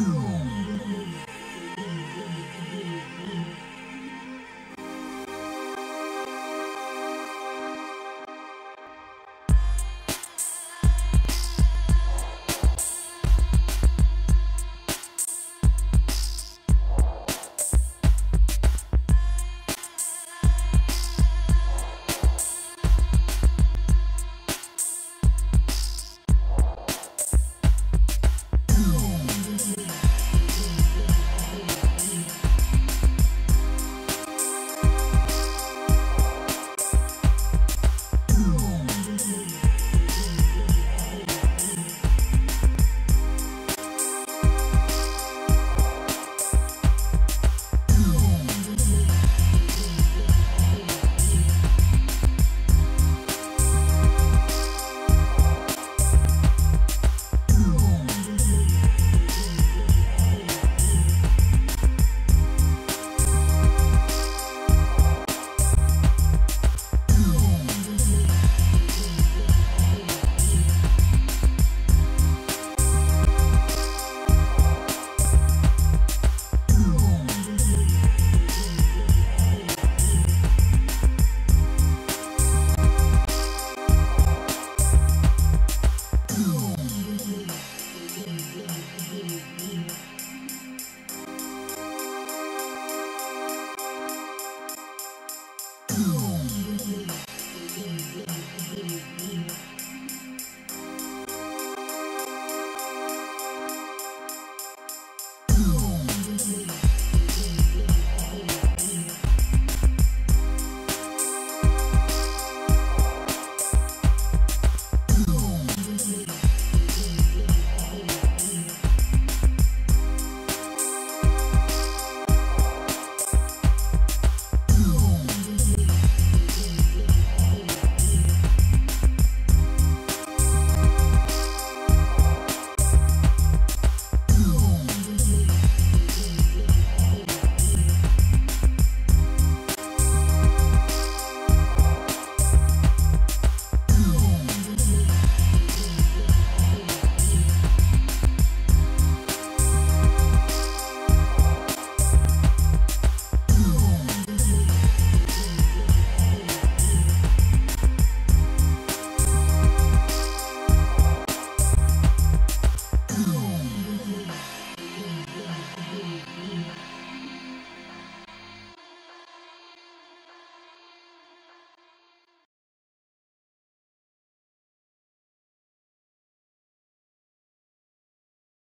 Ooh. Música